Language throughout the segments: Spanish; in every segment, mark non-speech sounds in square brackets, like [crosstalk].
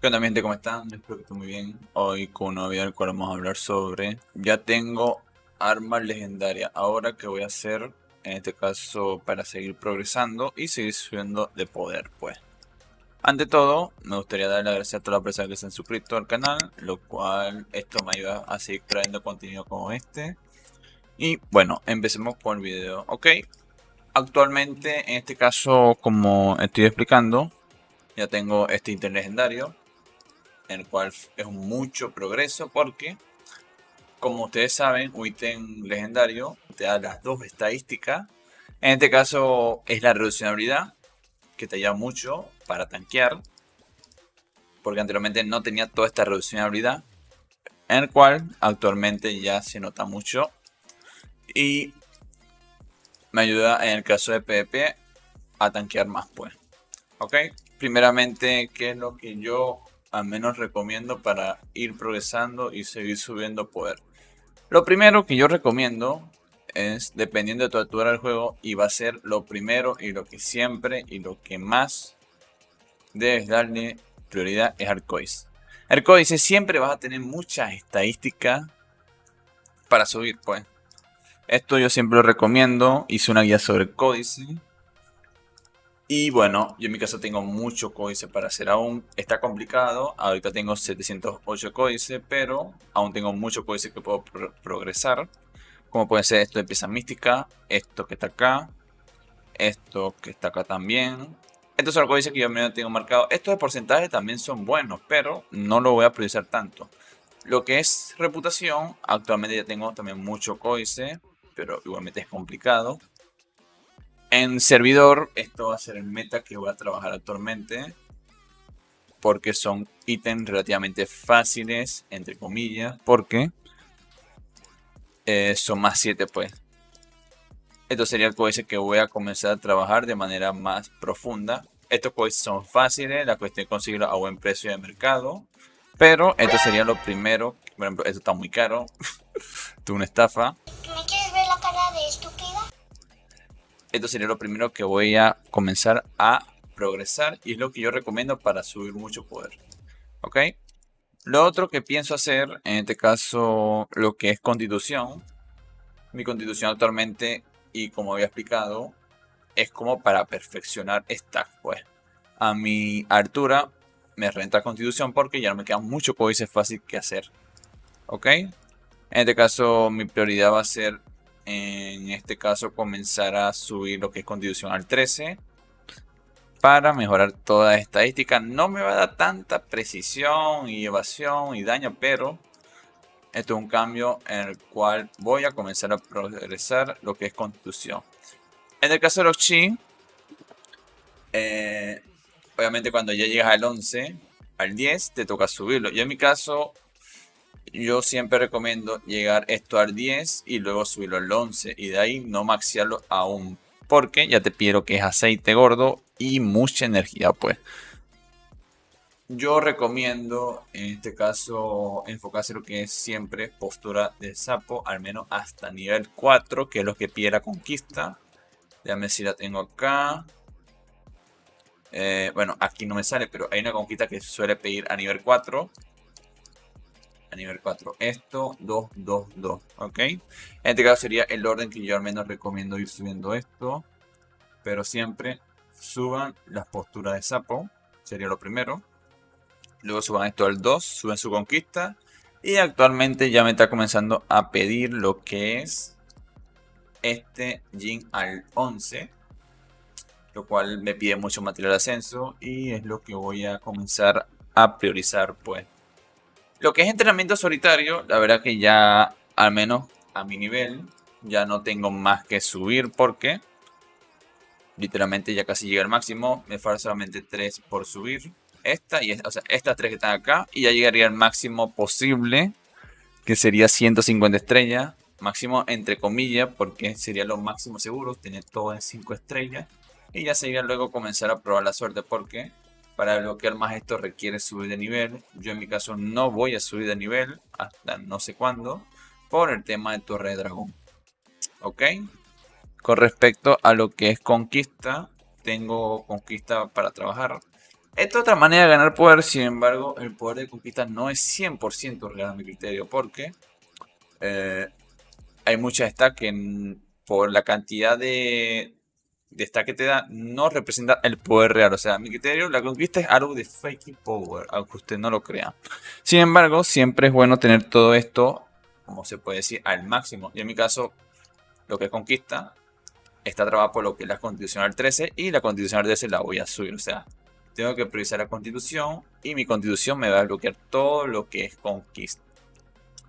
¿Qué onda gente? ¿Cómo están? Espero que estén muy bien. Hoy con un nuevo video el cual vamos a hablar sobre... Ya tengo armas legendarias. Ahora qué voy a hacer, en este caso, para seguir progresando y seguir subiendo de poder, pues. Ante todo, me gustaría darle las gracias a todas las personas que se han suscrito al canal, lo cual esto me ayuda a seguir trayendo contenido como este. Y bueno, empecemos con el video. Ok, actualmente en este caso, como estoy explicando, ya tengo este ítem legendario en el cual es mucho progreso porque, como ustedes saben, un ítem legendario te da las dos estadísticas. En este caso es la reducibilidad, que te ayuda mucho para tanquear, porque anteriormente no tenía toda esta reducibilidad, en el cual actualmente ya se nota mucho. Y me ayuda en el caso de PvP a tanquear más pues. Ok, primeramente, ¿qué es lo que yo al menos recomiendo para ir progresando y seguir subiendo poder. Lo primero que yo recomiendo es, dependiendo de tu altura del juego, y va a ser lo primero y lo que siempre y lo que más debes darle prioridad es. El códice siempre vas a tener muchas estadísticas para subir, pues. Esto yo siempre lo recomiendo. Hice una guía sobre el códice. Y bueno, yo en mi caso tengo mucho códice para hacer aún. Está complicado. Ahorita tengo 708 códice, pero aún tengo mucho códice que puedo progresar. Como puede ser esto de pieza mística, esto que está acá, esto que está acá también. Estos son los códices que yo me tengo marcado. Estos de porcentaje también son buenos, pero no lo voy a priorizar tanto. Lo que es reputación, actualmente ya tengo también mucho códice, pero igualmente es complicado. En servidor, esto va a ser el meta que voy a trabajar actualmente. Porque son ítems relativamente fáciles, entre comillas. Porque eh, son más 7 pues. Esto sería el códice que voy a comenzar a trabajar de manera más profunda. Estos códices son fáciles, la cuestión es conseguirlo a buen precio de mercado. Pero esto sería lo primero. Por ejemplo, esto está muy caro. esto [laughs] es una estafa. Esto sería lo primero que voy a comenzar a progresar y es lo que yo recomiendo para subir mucho poder. ¿Ok? Lo otro que pienso hacer, en este caso, lo que es constitución. Mi constitución actualmente, y como había explicado, es como para perfeccionar stack, pues. A mi altura me renta constitución porque ya no me queda mucho códice fácil que hacer. ¿Ok? En este caso, mi prioridad va a ser en este caso comenzar a subir lo que es constitución al 13 para mejorar toda estadística. No me va a dar tanta precisión y evasión y daño, pero esto es un cambio en el cual voy a comenzar a progresar lo que es constitución. En el caso de los chi, eh, obviamente cuando ya llegas al 11, al 10, te toca subirlo. Yo en mi caso yo siempre recomiendo llegar esto al 10 y luego subirlo al 11 y de ahí no maxiarlo aún porque ya te pido que es aceite gordo y mucha energía pues. Yo recomiendo en este caso enfocarse lo que es siempre postura de sapo al menos hasta nivel 4 que es lo que pide la conquista. Déjame si la tengo acá. Eh, bueno aquí no me sale pero hay una conquista que suele pedir a nivel 4 a nivel 4. Esto, 2, 2, 2. ¿Ok? En este caso sería el orden que yo al menos recomiendo ir subiendo esto. Pero siempre suban las posturas de sapo. Sería lo primero. Luego suban esto al 2. Suben su conquista. Y actualmente ya me está comenzando a pedir lo que es este Jin al 11. Lo cual me pide mucho material de ascenso. Y es lo que voy a comenzar a priorizar pues. Lo que es entrenamiento solitario, la verdad que ya, al menos a mi nivel, ya no tengo más que subir porque literalmente ya casi llega al máximo. Me falta solamente 3 por subir. Esta y o sea, estas tres que están acá. Y ya llegaría al máximo posible. Que sería 150 estrellas. Máximo entre comillas. Porque sería lo máximo seguro. Tener todo en 5 estrellas. Y ya sería luego comenzar a probar la suerte. Porque para bloquear más esto requiere subir de nivel. Yo en mi caso no voy a subir de nivel hasta no sé cuándo. Por el tema de Torre de Dragón. ¿Ok? Con respecto a lo que es conquista. Tengo conquista para trabajar. Esta otra manera de ganar poder, sin embargo, el poder de conquista no es 100% real a mi criterio, porque eh, hay muchas stacks por la cantidad de, de stack que te da, no representa el poder real. O sea, a mi criterio, la conquista es algo de fake power, aunque usted no lo crea. Sin embargo, siempre es bueno tener todo esto, como se puede decir, al máximo. Y en mi caso, lo que conquista está trabado por lo que es la constitucional 13 y la constitucional 13 la voy a subir. O sea, tengo que priorizar la constitución y mi constitución me va a bloquear todo lo que es conquista.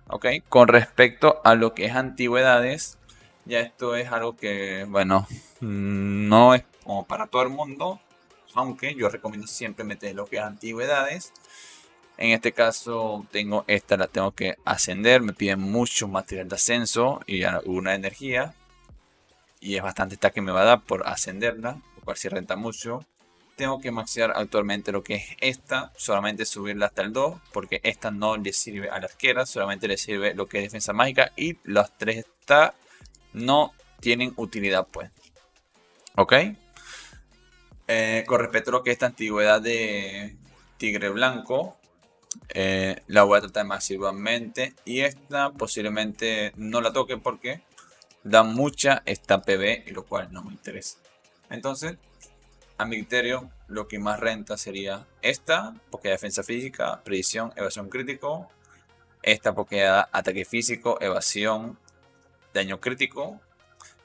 ¿Ok? Con respecto a lo que es antigüedades, ya esto es algo que, bueno, no es como para todo el mundo, aunque yo recomiendo siempre meter lo que es antigüedades. En este caso tengo esta, la tengo que ascender, me piden mucho material de ascenso y una energía. Y es bastante esta que me va a dar por ascenderla, lo cual si renta mucho tengo que maxear actualmente lo que es esta, solamente subirla hasta el 2, porque esta no le sirve a la arquera, solamente le sirve lo que es defensa mágica y las tres esta no tienen utilidad pues. ¿Ok? Eh, con respecto a lo que es esta antigüedad de tigre blanco, eh, la voy a tratar masivamente y esta posiblemente no la toque porque da mucha esta PB, y lo cual no me interesa. Entonces, a mi criterio, lo que más renta sería esta, porque da defensa física, predicción, evasión crítico. Esta porque da ataque físico, evasión, daño crítico.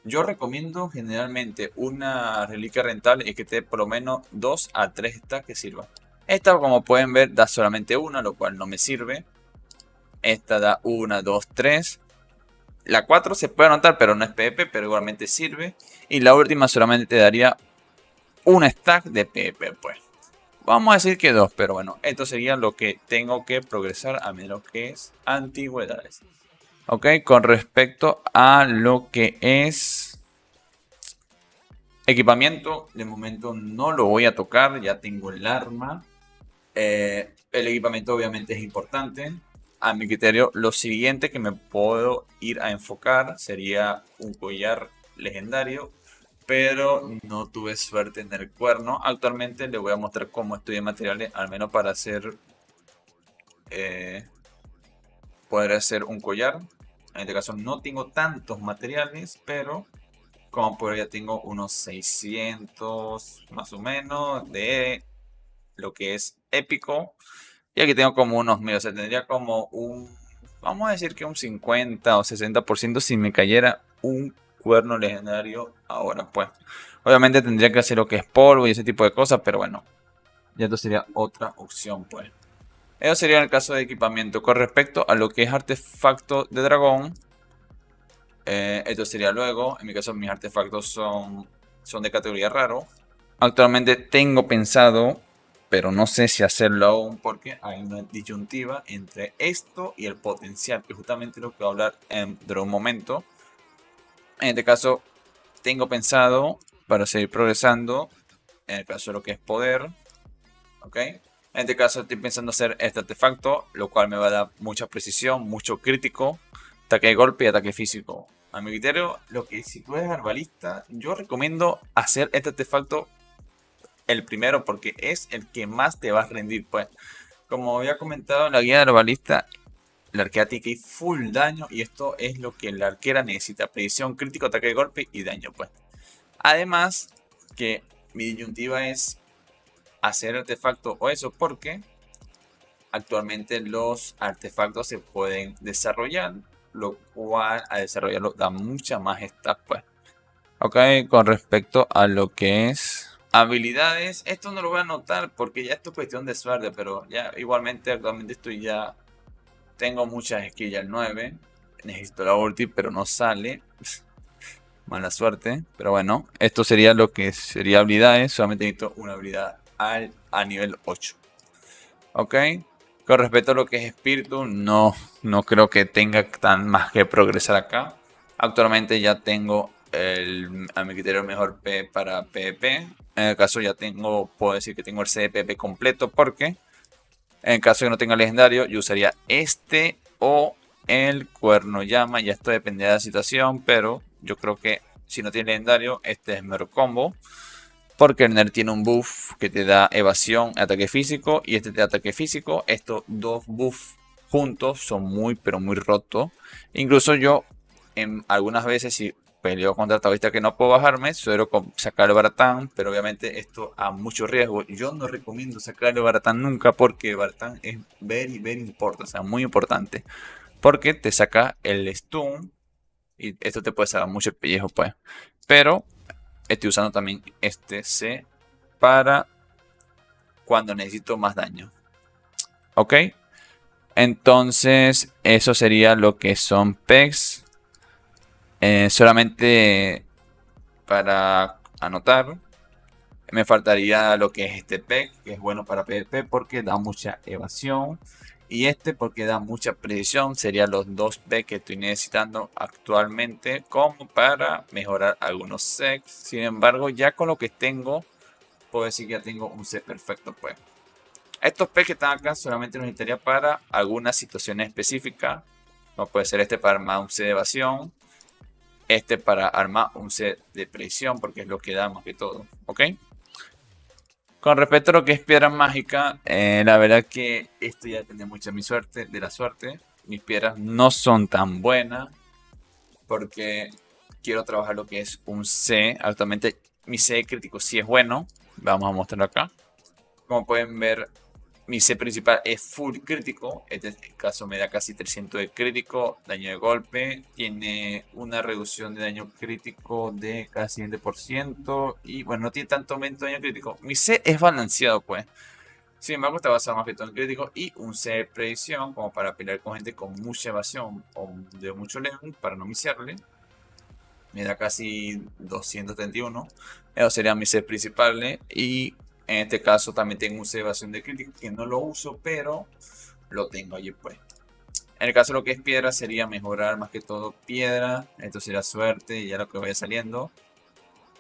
Yo recomiendo generalmente una reliquia rentable y que te por lo menos 2 a 3 stacks que sirvan. Esta, como pueden ver, da solamente una, lo cual no me sirve. Esta da 1, 2, 3. La 4 se puede anotar, pero no es PvP, pero igualmente sirve. Y la última solamente te daría un stack de PP, pues. Vamos a decir que dos, pero bueno, esto sería lo que tengo que progresar a menos que es antigüedades. Ok, con respecto a lo que es equipamiento, de momento no lo voy a tocar, ya tengo el arma. Eh, el equipamiento obviamente es importante. A mi criterio, lo siguiente que me puedo ir a enfocar sería un collar legendario pero no tuve suerte en el cuerno. Actualmente le voy a mostrar cómo en materiales, al menos para hacer... Eh, hacer un collar. En este caso no tengo tantos materiales, pero como por ya tengo unos 600 más o menos de lo que es épico. Y aquí tengo como unos mil, o sea, tendría como un, vamos a decir que un 50 o 60% si me cayera un cuerno legendario ahora, pues. Obviamente tendría que hacer lo que es polvo y ese tipo de cosas, pero bueno. Ya esto sería otra opción, pues. Eso sería el caso de equipamiento. Con respecto a lo que es artefacto de dragón, eh, esto sería luego. En mi caso, mis artefactos son, son de categoría raro. Actualmente tengo pensado, pero no sé si hacerlo aún porque hay una disyuntiva entre esto y el potencial, que justamente lo que voy a hablar en, de un momento. En este caso, tengo pensado para seguir progresando, en el caso de lo que es poder, ¿ok? En este caso estoy pensando hacer este artefacto, lo cual me va a dar mucha precisión, mucho crítico, ataque de golpe y ataque físico. A mi criterio, lo que si tú eres arbalista, yo recomiendo hacer este artefacto el primero porque es el que más te va a rendir. Pues, como había comentado en la guía de arbalista, la arquera tiene que ir full daño y esto es lo que la arquera necesita. Predicción, crítico, ataque de golpe y daño. Pues. Además que mi disyuntiva es hacer artefacto o eso porque actualmente los artefactos se pueden desarrollar. Lo cual a desarrollarlo da mucha más stats pues. Ok, con respecto a lo que es habilidades, esto no lo voy a anotar porque ya esto es cuestión de suerte, pero ya igualmente actualmente estoy ya tengo muchas skills al 9. Necesito la ulti, pero no sale. [laughs] Mala suerte. Pero bueno, esto sería lo que sería habilidades. Solamente necesito una habilidad al, a nivel 8. Ok. Con respecto a lo que es espíritu, no, no creo que tenga tan más que progresar acá. Actualmente ya tengo el, a mi criterio mejor P para PvP. En el caso ya tengo, puedo decir que tengo el CPP completo porque en caso de que no tenga legendario, yo usaría este o el cuerno llama. Ya esto depende de la situación, pero yo creo que si no tiene legendario, este es mero combo. Porque el NER tiene un buff que te da evasión, ataque físico y este te da ataque físico. Estos dos buffs juntos son muy pero muy rotos. Incluso yo en algunas veces si peleo contra taoísta que no puedo bajarme, suelo sacar el baratán, pero obviamente esto a mucho riesgo. Yo no recomiendo sacar el baratán nunca porque el baratán es very, very importante, o sea, muy importante. Porque te saca el stun y esto te puede sacar mucho pellejo, pues. Pero estoy usando también este C para cuando necesito más daño. ¿Ok? Entonces, eso sería lo que son pegs. Eh, solamente para anotar, me faltaría lo que es este peg, que es bueno para PvP porque da mucha evasión. Y este porque da mucha precisión. Serían los dos P que estoy necesitando actualmente como para mejorar algunos sets. Sin embargo, ya con lo que tengo, puedo decir que ya tengo un set perfecto pues. Estos P que están acá solamente los necesitaría para algunas situaciones específicas. Como puede ser este para armar un set de evasión. Este para armar un set de precisión porque es lo que da más que todo. ¿Ok? Con respecto a lo que es piedra mágica, eh, la verdad que esto ya depende mucho de mi suerte, de la suerte. Mis piedras no son tan buenas porque quiero trabajar lo que es un C. Actualmente mi C crítico sí es bueno. Vamos a mostrarlo acá. Como pueden ver, mi C principal es full crítico. Este caso me da casi 300 de crítico. Daño de golpe. Tiene una reducción de daño crítico de casi 20%. Y bueno, no tiene tanto aumento de daño crítico. Mi C es balanceado pues. Sin embargo, está basado más que todo en crítico. Y un C de predicción como para pelear con gente con mucha evasión o de mucho león para no misiarle. Me da casi 231. Eso sería mi C principal. Y en este caso también tengo un evasión de crítico que no lo uso, pero lo tengo allí pues. En el caso de lo que es piedra sería mejorar más que todo piedra. Esto sería suerte y ya lo que vaya saliendo.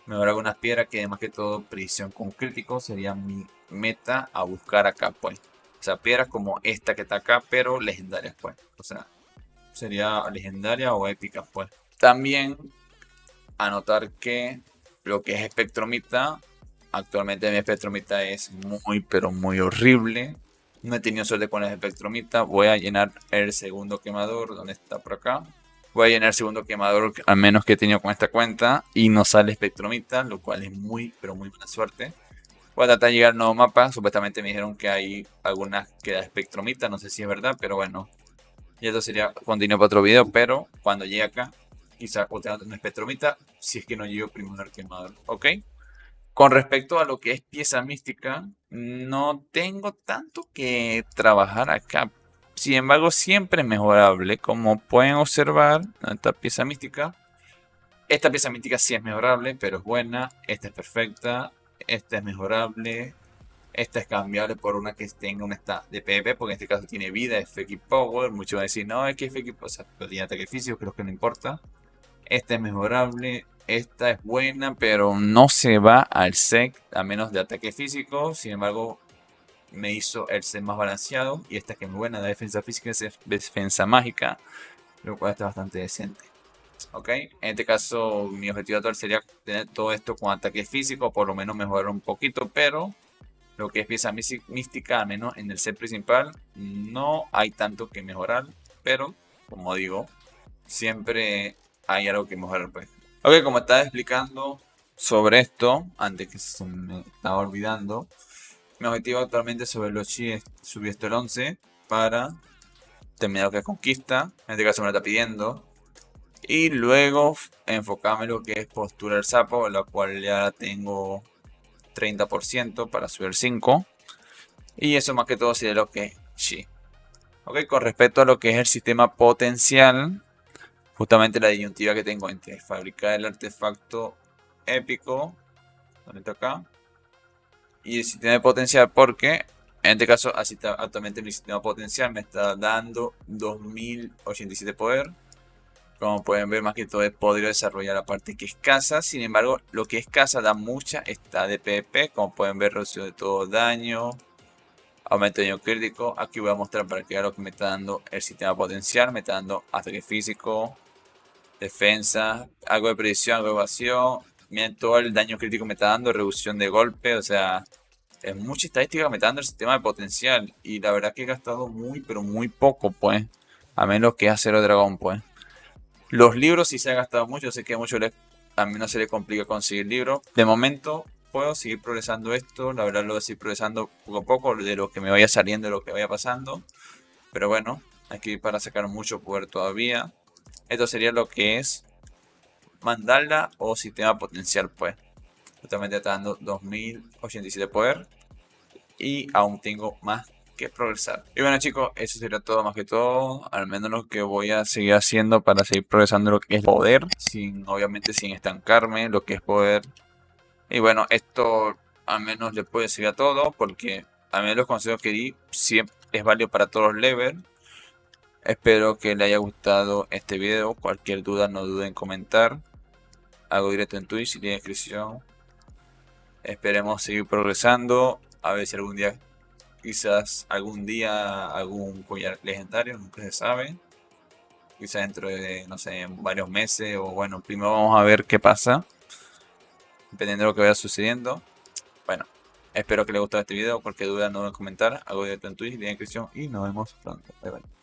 Mejorar algunas piedras que más que todo precisión con crítico sería mi meta a buscar acá pues. O sea, piedras como esta que está acá, pero legendarias pues. O sea, sería legendaria o épica pues. También anotar que lo que es espectromita Actualmente mi espectromita es muy, pero muy horrible. No he tenido suerte con el espectromita. Voy a llenar el segundo quemador. ¿Dónde está por acá? Voy a llenar el segundo quemador, al menos que he tenido con esta cuenta. Y no sale espectromita, lo cual es muy, pero muy buena suerte. Voy a tratar de llegar al nuevo mapa. Supuestamente me dijeron que hay algunas que da espectromita. No sé si es verdad, pero bueno. Y esto sería continuo para otro video. Pero cuando llegue acá, quizá otra una espectromita. Si es que no llego primero al quemador. ¿Ok? Con respecto a lo que es pieza mística, no tengo tanto que trabajar acá. Sin embargo, siempre es mejorable. Como pueden observar, esta pieza mística. Esta pieza mística sí es mejorable, pero es buena. Esta es perfecta. Esta es mejorable. Esta es cambiable por una que tenga una esta de PvP, porque en este caso tiene vida, es fake power. Muchos van a decir, no, es que es fake o sea, pero tiene ataque físico, creo que no importa. Esta es mejorable. Esta es buena, pero no se va al sec a menos de ataque físico. Sin embargo, me hizo el set más balanceado. Y esta que es muy buena, de defensa física es defensa mágica. Lo cual está bastante decente. Ok, en este caso mi objetivo actual sería tener todo esto con ataque físico, por lo menos mejorar un poquito, pero lo que es pieza mística, al menos en el set principal, no hay tanto que mejorar, pero como digo, siempre hay algo que mejorar. Pues. Ok, como estaba explicando sobre esto, antes que se me estaba olvidando, mi objetivo actualmente sobre los chi es subir esto el 11 para terminar lo que es conquista, en este caso me lo está pidiendo, y luego enfocarme en lo que es postura del sapo, la cual ya tengo 30% para subir 5. Y eso más que todo sería lo que es chi. Ok, con respecto a lo que es el sistema potencial, justamente la disyuntiva que tengo entre fabricar el artefacto épico, donde está acá, y el sistema de potencial, porque en este caso, así está actualmente mi sistema potencial, me está dando 2087 poder. Como pueden ver, más que todo he podido desarrollar la parte que es casa. Sin embargo, lo que es casa da mucha, está de PvP. Como pueden ver, reducción de todo daño, aumento de daño crítico. Aquí voy a mostrar para que vean lo que me está dando el sistema potencial. Me está dando ataque físico, defensa, algo de predicción, algo de evasión, Miren todo el daño crítico me está dando, reducción de golpe, o sea, es mucha estadística que me está dando el sistema de potencial. Y la verdad que he gastado muy, pero muy poco, pues. A menos que Acero Dragón, pues. Los libros sí se ha gastado mucho, sé que a muchos les, a mí no se les complica conseguir libros. De momento puedo seguir progresando esto, la verdad lo voy a seguir progresando poco a poco, de lo que me vaya saliendo, de lo que vaya pasando. Pero bueno, aquí para sacar mucho poder todavía. Esto sería lo que es mandala o sistema potencial, pues. Totalmente está dando 2087 poder. Y aún tengo más que progresar. Y bueno chicos, eso sería todo más que todo. Al menos lo que voy a seguir haciendo para seguir progresando lo que es poder. Sin, obviamente sin estancarme, lo que es poder. Y bueno, esto al menos le puede seguir a todo. Porque a menos los consejos que di siempre es válido para todos los levels. Espero que le haya gustado este video. Cualquier duda no duden en comentar. Hago directo en Twitch y tiene descripción. Esperemos seguir progresando. A ver si algún día, quizás algún día, algún collar legendario, nunca se sabe. Quizás dentro de, no sé, varios meses o bueno, primero vamos a ver qué pasa. Dependiendo de lo que vaya sucediendo. Bueno, espero que les guste este video. Cualquier duda no duden en comentar. Hago directo en Twitch, tiene descripción y nos vemos pronto. Bye bye.